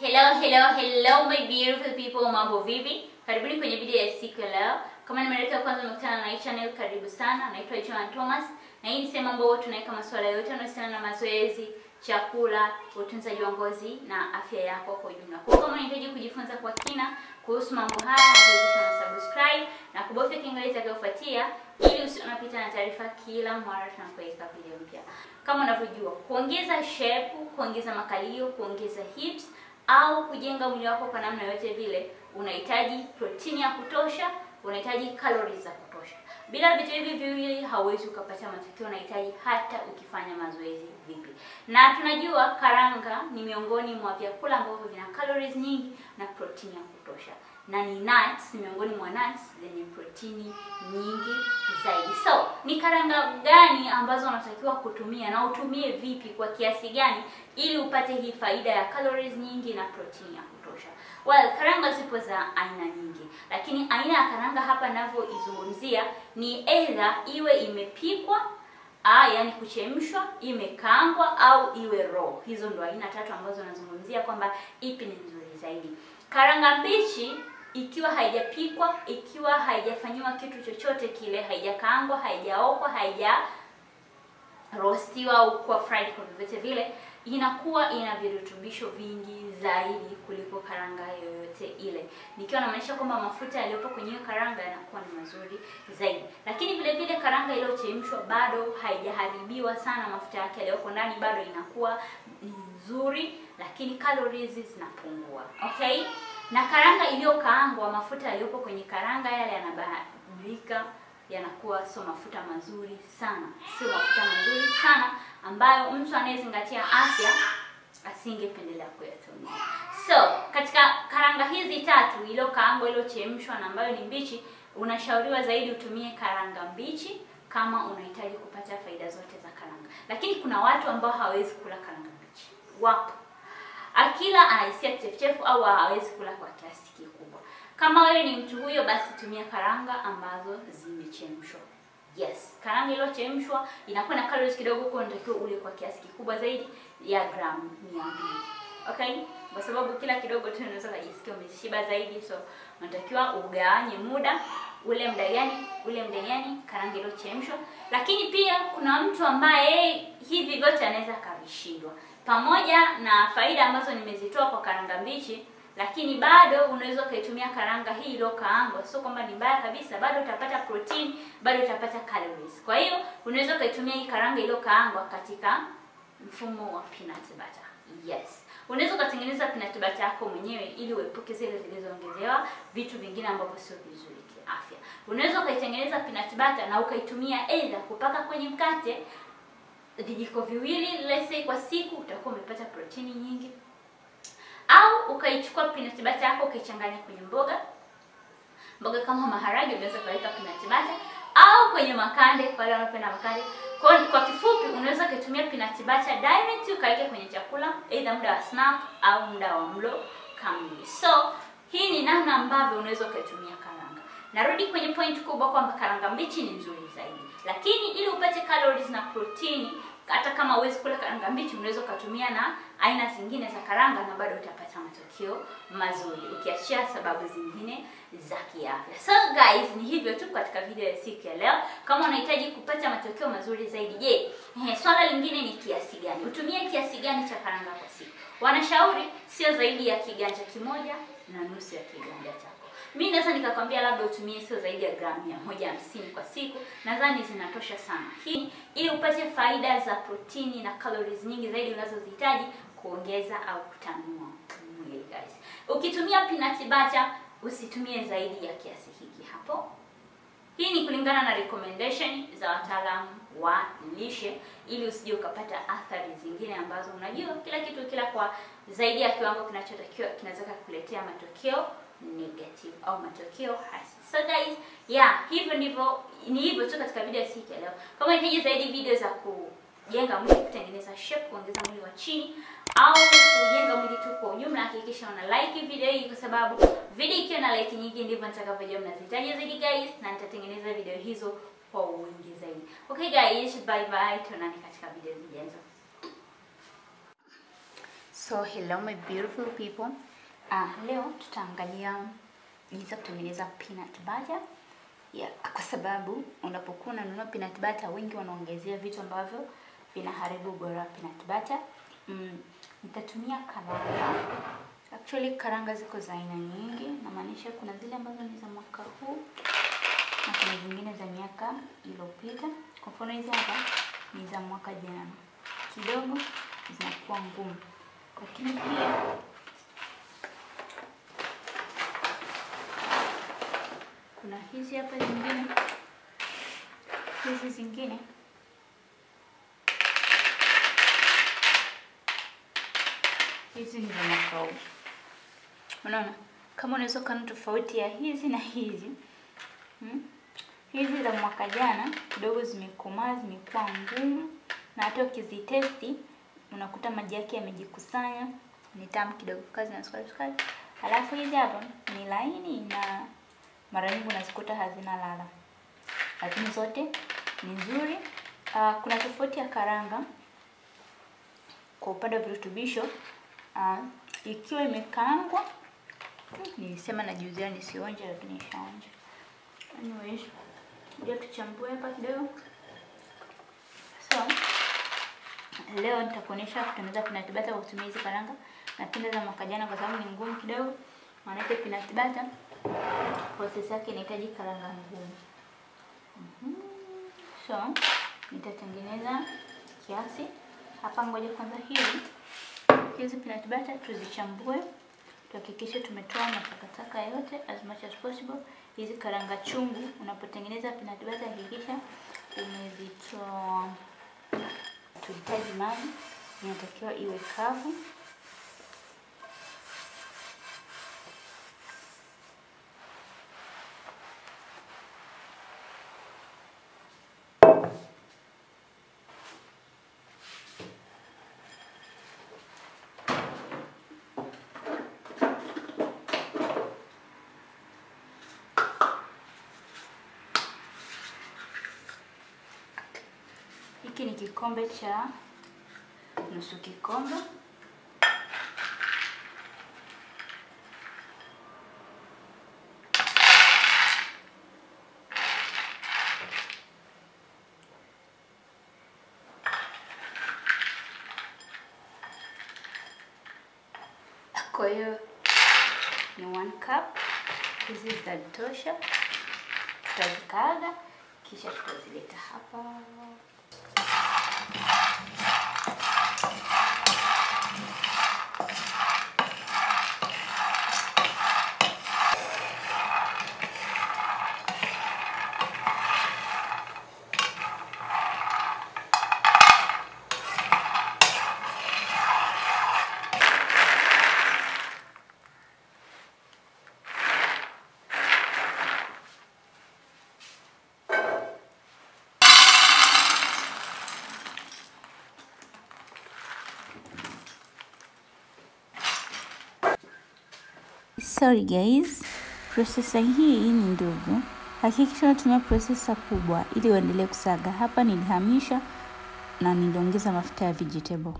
Hello, hello, hello my beautiful people, mambo vipi? Karibuni kwenye video ya siku ya leo. Kama ni mara yako ya kwanza umekutana na hii channel, karibu sana. Naitwa Joan Thomas na hii ni sehemu ambayo tunaweka masuala yote yanayohusiana na mazoezi, chakula, utunzaji wa ngozi na afya yako kwa ujumla. Kwa kama unahitaji kujifunza kwa kina kuhusu mambo haya, hakikisha una subscribe na kubofya kengele itakayofuatia ili usiwe na taarifa kila mara tunapoweka video mpya. Kama unavyojua, kuongeza shape, kuongeza makalio, kuongeza hips au kujenga mwili wako kwa namna yote vile, unahitaji protini ya kutosha, unahitaji calories za kutosha. Bila vitu hivi viwili hauwezi ukapata matokeo unahitaji hata ukifanya mazoezi vipi. Na tunajua karanga ni miongoni mwa vyakula ambavyo vina calories nyingi na protini ya kutosha, na ni nuts, ni miongoni mwa nuts zenye protini nyingi zaidi. So ni karanga gani ambazo unatakiwa kutumia na utumie vipi, kwa kiasi gani, ili upate hii faida ya calories nyingi na protini ya kutosha? Well, karanga zipo za aina nyingi, lakini aina ya karanga hapa ninavyoizungumzia ni either iwe imepikwa Ah, yani kuchemshwa, imekaangwa au iwe raw. Hizo ndo aina tatu ambazo nazungumzia kwamba ipi ni nzuri zaidi. Karanga mbichi ikiwa haijapikwa, ikiwa haijafanyiwa kitu chochote kile, haijakaangwa, haijaokwa, haija roastiwa au kuwa fried kwa vyovyote vile, inakuwa ina virutubisho vingi zaidi kuliko karanga yoyote ile, nikiwa namaanisha kwamba mafuta yaliyopo kwenye hiyo karanga yanakuwa ni mazuri zaidi. Lakini vile vile karanga iliyochemshwa bado haijaharibiwa sana, mafuta yake yaliyoko ndani bado inakuwa ni nzuri, lakini calories zinapungua. Okay, na karanga iliyokaangwa, mafuta yaliyopo kwenye karanga yale yanabadilika yanakuwa sio mafuta mazuri sana, sio mafuta mazuri sana ambayo mtu anayezingatia afya asingependelea kuyatumia. So katika karanga hizi tatu, iliyokaangwa, iliyochemshwa na ambayo ni mbichi, unashauriwa zaidi utumie karanga mbichi kama unahitaji kupata faida zote za karanga. Lakini kuna watu ambao hawawezi kula karanga mbichi, wapo akila anahisia kichefuchefu au hawezi kula kwa kiasi kikubwa. Kama wewe ni mtu huyo, basi tumia karanga ambazo zimechemshwa. Yes, karanga iliyochemshwa inakuwa na calories kidogo, kwa unatakiwa ule kwa kiasi kikubwa zaidi ya gramu 200. Okay? Kwa sababu kila kidogo tu unaweza kujisikia umeshiba zaidi, so unatakiwa ugawanye muda, ule muda gani, ule muda gani karanga iliyochemshwa. Lakini pia kuna mtu ambaye hivi vyote anaweza kavishindwa. Pamoja na faida ambazo nimezitoa kwa karanga mbichi, lakini bado unaweza ukaitumia karanga hii iliyokaangwa. Sio kwamba ni mbaya kabisa, bado utapata protein, bado utapata calories. Kwa hiyo unaweza ukaitumia hii karanga iliyokaangwa katika mfumo wa peanut butter. Yes, unaweza ukatengeneza peanut butter yako mwenyewe ili uepuke zile zilizoongezewa vitu vingine ambavyo sio vizuri kiafya. Unaweza ukaitengeneza peanut butter na ukaitumia either kupaka kwenye mkate vijiko viwili, let's say kwa siku, utakuwa umepata protini nyingi au ukaichukua peanut butter yako ukaichanganya kwenye mboga mboga kama maharage, unaweza kuweka peanut butter au kwenye makande, kwa wale wanapenda makande. Kwa kwa kifupi, unaweza kutumia peanut butter direct ukaweke kwenye chakula, either muda wa snack au muda wa mlo kamili. So hii ni namna ambavyo unaweza ukaitumia karanga. Narudi kwenye point kubwa kwamba karanga mbichi ni nzuri zaidi, lakini ili upate calories na protini hata kama uwezi kula karanga mbichi, unaweza ukatumia na aina zingine za karanga na bado utapata matokeo mazuri, ukiachia sababu zingine za kiafya. So guys, ni hivyo tu katika video ya siku ya leo. Kama unahitaji kupata matokeo mazuri zaidi, je, eh, swala lingine ni kiasi gani? Utumie kiasi gani cha karanga kwa siku? Wanashauri sio zaidi ya kiganja kimoja na nusu ya kiganja chako. Mi naweza nikakwambia labda utumie sio zaidi ya gramu mia moja hamsini kwa siku, nadhani zinatosha sana. Hii ili upate faida za protini na calories nyingi zaidi unazozihitaji kuongeza au kutanua mwili guys. Ukitumia peanut butter usitumie zaidi ya kiasi hiki hapo. Hii ni kulingana na recommendation za wataalamu wa lishe, ili usije ukapata athari zingine ambazo unajua kila kitu kila kwa zaidi ya kiwango kinachotakiwa kinaweza kukuletea matokeo negative au matokeo hasi. So guys, yeah, hivyo ndivyo ni hivyo tu katika video siku leo. Kama unahitaji zaidi video za kujenga mwili, kutengeneza shape, kuongeza mwili wa chini au kujenga mwili tu kwa ujumla, hakikisha una like video hii, kwa sababu video ikiwa na like nyingi ndivyo nitakavyojua mnazihitaji zaidi guys, na nitatengeneza video hizo kwa wingi zaidi. Okay guys, bye bye, tuonane katika video zijazo. So hello my beautiful people. Ah, leo tutaangalia jinsi ya kutengeneza peanut butter. Yeah, kwa sababu unapokuwa unanunua peanut butter wengi wanaongezea vitu ambavyo vinaharibu ubora wa peanut butter. Mm, nitatumia karanga. Actually karanga ziko za aina nyingi, namaanisha kuna zile ambazo ni za mwaka huu na kuna zingine za miaka iliyopita. Kwa mfano hizi hapa ni za mwaka jana, kidogo zinakuwa ngumu, lakini pia kuna hizi hapa zingine, hizi zingine. Hizi ni za mwaka. Unaona? Kama unaweza kana tofauti ya hizi na hizi. Hmm? Hizi za mwaka jana kidogo zimekomaa, zimekuwa ngumu, na hata ukizitesti unakuta maji yake yamejikusanya, ni tamu kidogo, kazi na sukari sukari. Alafu hizi hapa ni laini na mara nyingi unazikuta hazina ladha, lakini zote ni nzuri. Uh, kuna tofauti ya karanga kwa upande wa virutubisho uh, ikiwa imekaangwa nilisema najiuzia nisionje, lakini nishaonja. Anyways, ndio tuchambue hapa kidogo. So leo nitakuonyesha kutengeneza peanut butter kwa kutumia hizi karanga. Napenda za mwaka jana kwa sababu ni ngumu kidogo, maanake peanut butter process yake inahitaji karanga ngumu. -hmm. So nitatengeneza kiasi hapa. Ngoja kwanza hili hizi peanut butter tuzichambue tuhakikishe tumetoa matakataka yote as much as possible. Hizi karanga chungu, unapotengeneza peanut butter hakikisha umezitoa. Tuhitaji maji, inatakiwa iwe kavu. Hiki ni kikombe cha nusu kikombe. Kwa hiyo ni one cup. Hizi zitatosha, tutazikaaga kisha tutazileta hapa. ハハハハ! Sorry guys, processor hii ni ndogo. Hakikisha unatumia processor kubwa ili uendelee kusaga. Hapa nilihamisha na niliongeza mafuta ya vegetable.